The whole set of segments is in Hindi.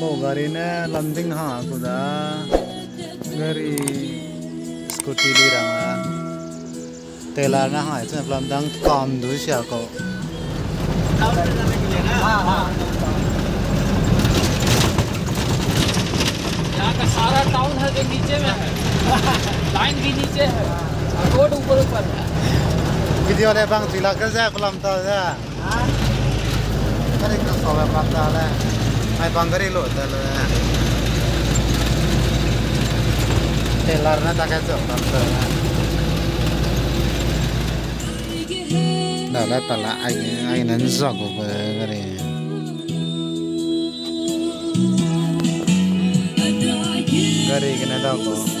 Barina landing ha kuda gari scooty di ranga tela na ha chen lam dang kam du sia ko यहाँ का सारा टाउन है जो नीचे में है लाइन भी नीचे है और रोड ऊपर ऊपर है video le bang chila ka ja lam ta ja kare ka so ba lam ta le ai bang gari Ayo panggari lo telurnya Telurnya tak kecok panggari Dah lah telak air nanzok panggari Gari kena tau kok.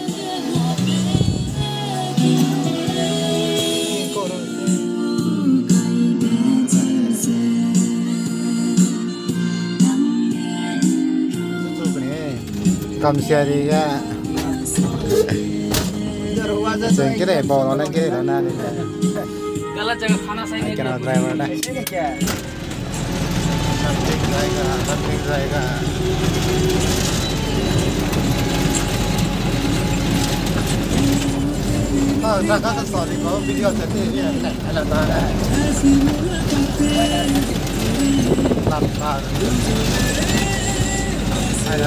nào दिया। driver này ठीक जाएगा सब hay Eh.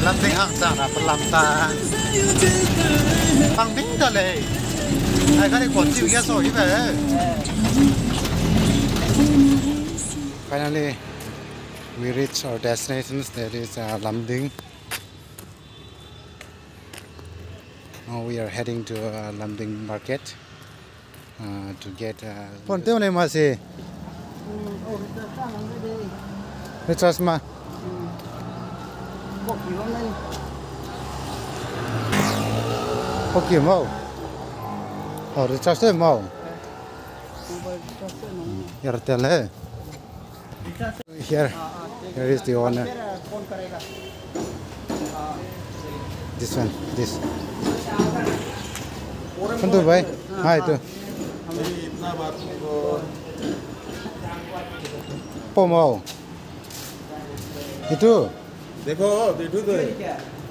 Ibe. Eh. Finally, we reach our destinations. There is uh, Lamding. Now we are heading to uh, Lamding market uh, to get. Ponte uh, unay. Let's ask ma. Mà gì? Để cho mà. Có kiếm? Ở để cho xem không? Here tell hey. Here, here is the owner. This one, this. Tu baik? Ha itu. Pomau. Itu. देखो देखो तो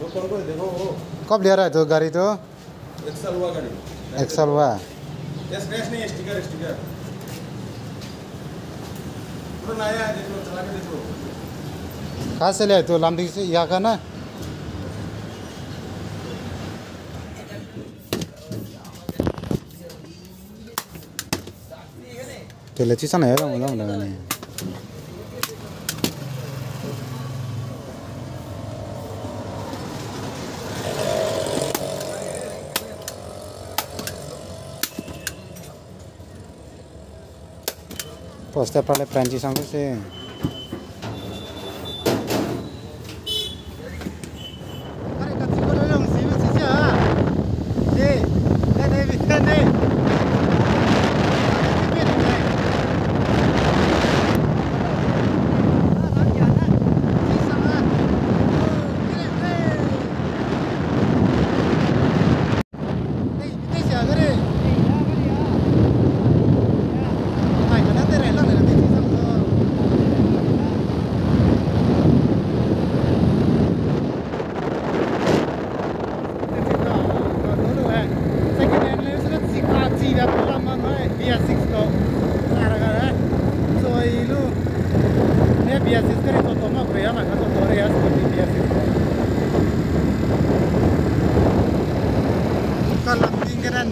वो कौन को देखो वो कब लिया रहा है तो गाड़ी तो? एक्सल हुआ गाड़ी। एक्सल हुआ। ये स्क्रैच नहीं है स्टिकर स्टिकर पूरा नया है देखो चला के देखो कहाँ से लिया तो? लामडिंग से? यहाँ का ना? तो लेची सा नहीं रहा मतलब लगा नहीं Poste para le pranci sangu sih.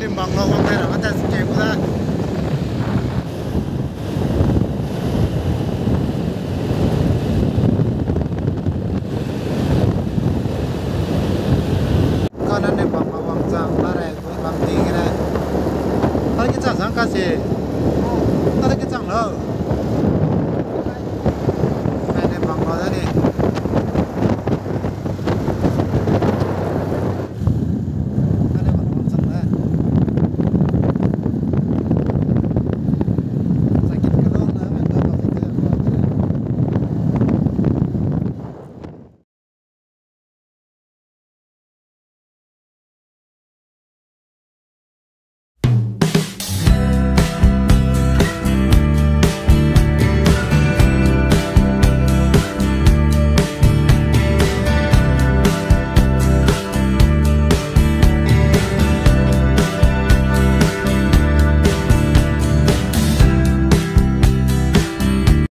林 bằng lâu anh thấy là nó sẽ chịu ra